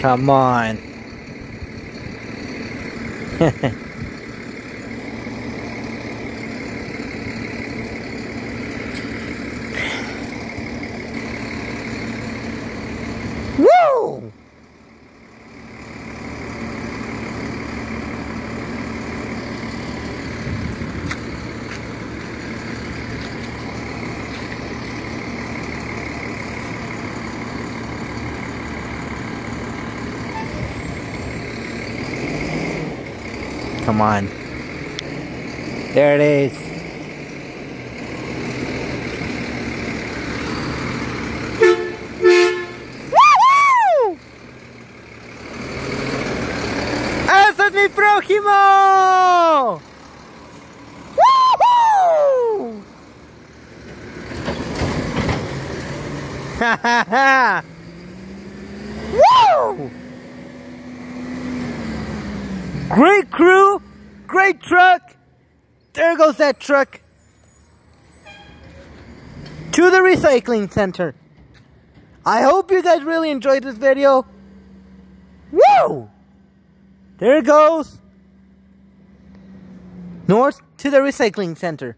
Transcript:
Come on. Woo! Come on. There it is. ¡Ese es mi prójimo! ¡Woohoo! ¡Ja, ja, ja! ¡Woo! Great crew, great truck. There goes that truck. To the recycling center. I hope you guys really enjoyed this video. Woo! There it goes. North to the recycling center.